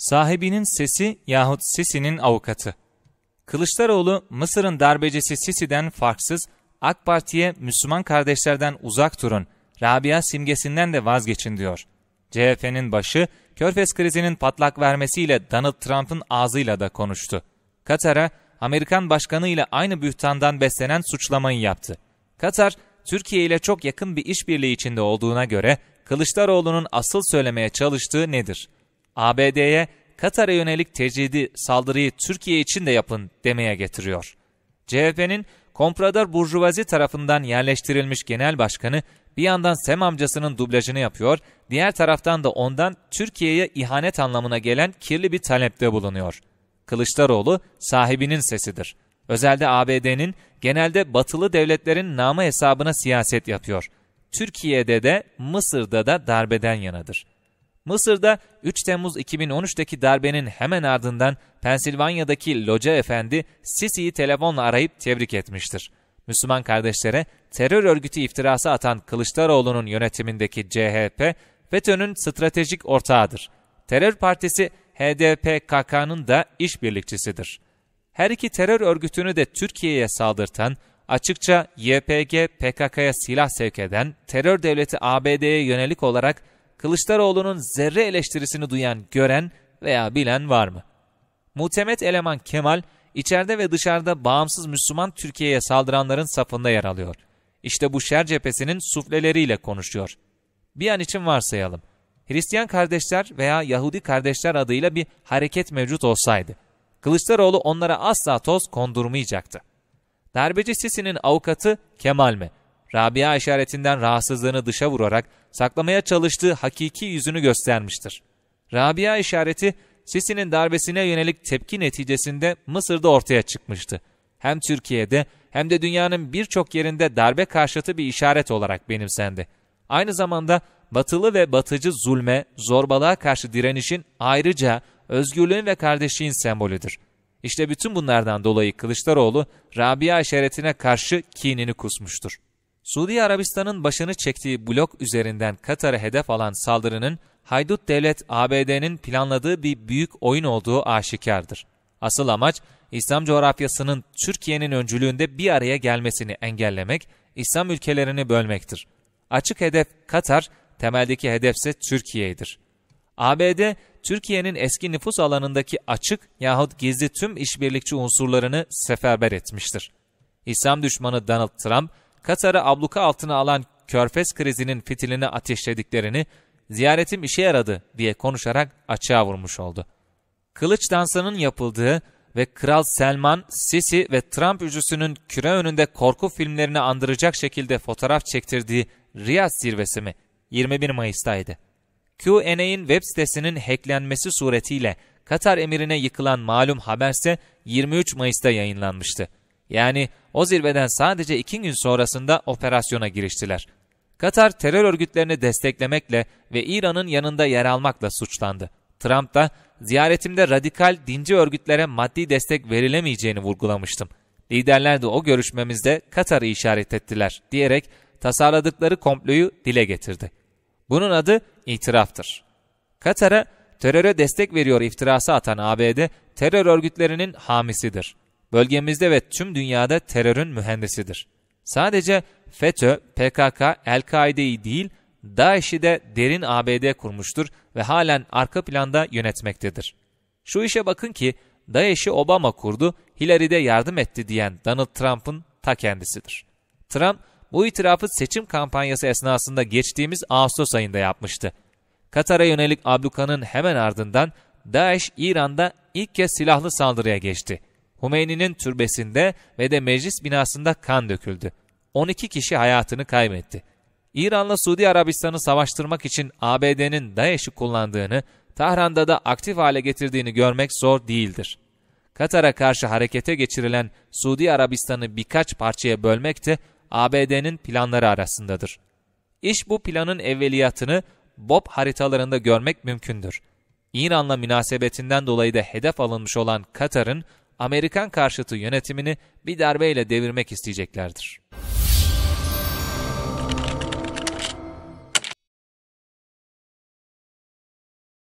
Sahibinin sesi yahut Sisi'nin avukatı. Kılıçdaroğlu, Mısır'ın darbecisi Sisi'den farksız, AK Parti'ye Müslüman kardeşlerden uzak durun, Rabia simgesinden de vazgeçin diyor. CHP'nin başı, Körfez krizinin patlak vermesiyle Donald Trump'ın ağzıyla da konuştu. Katar'a, Amerikan başkanı ile aynı bühtandan beslenen suçlamayı yaptı. Katar, Türkiye ile çok yakın bir işbirliği içinde olduğuna göre, Kılıçdaroğlu'nun asıl söylemeye çalıştığı nedir? ABD'ye Katar'a yönelik tecridi saldırıyı Türkiye için de yapın demeye getiriyor. CHP'nin komprador burjuvazi tarafından yerleştirilmiş genel başkanı bir yandan Sem amcasının dublajını yapıyor, diğer taraftan da ondan Türkiye'ye ihanet anlamına gelen kirli bir talepte bulunuyor. Kılıçdaroğlu sahibinin sesidir. Özelde ABD'nin genelde batılı devletlerin namı hesabına siyaset yapıyor. Türkiye'de de Mısır'da da darbeden yanadır. Mısır'da 3 Temmuz 2013'teki darbenin hemen ardından Pensilvanya'daki Loca Efendi Sisi'yi telefonla arayıp tebrik etmiştir. Müslüman kardeşlere terör örgütü iftirası atan Kılıçdaroğlu'nun yönetimindeki CHP, FETÖ'nün stratejik ortağıdır. Terör partisi HDP-KK'nın da işbirlikçisidir. Her iki terör örgütünü de Türkiye'ye saldırtan, açıkça YPG, PKK'ya silah sevk eden, terör devleti ABD'ye yönelik olarak Kılıçdaroğlu'nun zerre eleştirisini duyan, gören veya bilen var mı? Muhtemet eleman Kemal, içeride ve dışarıda bağımsız Müslüman Türkiye'ye saldıranların safında yer alıyor. İşte bu şer cephesinin sufleleriyle konuşuyor. Bir an için varsayalım. Hristiyan kardeşler veya Yahudi kardeşler adıyla bir hareket mevcut olsaydı, Kılıçdaroğlu onlara asla toz kondurmayacaktı. Darbeci Sisi'nin avukatı Kemal mi? Rabia işaretinden rahatsızlığını dışa vurarak saklamaya çalıştığı hakiki yüzünü göstermiştir. Rabia işareti Sisi'nin darbesine yönelik tepki neticesinde Mısır'da ortaya çıkmıştı. Hem Türkiye'de hem de dünyanın birçok yerinde darbe karşıtı bir işaret olarak benimsendi. Aynı zamanda batılı ve batıcı zulme, zorbalığa karşı direnişin ayrıca özgürlüğün ve kardeşliğin sembolüdür. İşte bütün bunlardan dolayı Kılıçdaroğlu, Rabia işaretine karşı kinini kusmuştur. Suudi Arabistan'ın başını çektiği blok üzerinden Katar'a hedef alan saldırının haydut devlet ABD'nin planladığı bir büyük oyun olduğu aşikardır. Asıl amaç İslam coğrafyasının Türkiye'nin öncülüğünde bir araya gelmesini engellemek, İslam ülkelerini bölmektir. Açık hedef Katar, temeldeki hedefse Türkiye'dir. ABD, Türkiye'nin eski nüfus alanındaki açık yahut gizli tüm işbirlikçi unsurlarını seferber etmiştir. İslam düşmanı Donald Trump, Katar'ı abluka altına alan Körfez krizinin fitilini ateşlediklerini, ziyaretim işe yaradı diye konuşarak açığa vurmuş oldu. Kılıç dansının yapıldığı ve Kral Selman, Sisi ve Trump üçlüsünün küre önünde korku filmlerini andıracak şekilde fotoğraf çektirdiği Riyad zirvesi mi? 21 Mayıs'taydı. QNA'in web sitesinin hacklenmesi suretiyle Katar emirine yıkılan malum haberse 23 Mayıs'ta yayınlanmıştı. Yani o zirveden sadece iki gün sonrasında operasyona giriştiler. Katar terör örgütlerini desteklemekle ve İran'ın yanında yer almakla suçlandı. Trump da ziyaretimde radikal dinci örgütlere maddi destek verilemeyeceğini vurgulamıştım. Liderler de o görüşmemizde Katar'ı işaret ettiler diyerek tasarladıkları komployu dile getirdi. Bunun adı itiraftır. Katar'a teröre destek veriyor iftirası atan ABD, terör örgütlerinin hamisidir. Bölgemizde ve tüm dünyada terörün mühendisidir. Sadece FETÖ, PKK, El-Kaide'yi değil, DAEŞ'i de derin ABD kurmuştur ve halen arka planda yönetmektedir. Şu işe bakın ki DAEŞ'i Obama kurdu, Hillary de yardım etti diyen Donald Trump'ın ta kendisidir. Trump bu itirafı seçim kampanyası esnasında geçtiğimiz Ağustos ayında yapmıştı. Katar'a yönelik ablukanın hemen ardından DAEŞ İran'da ilk kez silahlı saldırıya geçti. Hümeyni'nin türbesinde ve de meclis binasında kan döküldü. 12 kişi hayatını kaybetti. İran'la Suudi Arabistan'ı savaştırmak için ABD'nin DAEŞ'i kullandığını, Tahran'da da aktif hale getirdiğini görmek zor değildir. Katar'a karşı harekete geçirilen Suudi Arabistan'ı birkaç parçaya bölmek de ABD'nin planları arasındadır. İş bu planın evveliyatını BOP haritalarında görmek mümkündür. İran'la münasebetinden dolayı da hedef alınmış olan Katar'ın Amerikan karşıtı yönetimini bir darbeyle devirmek isteyeceklerdir.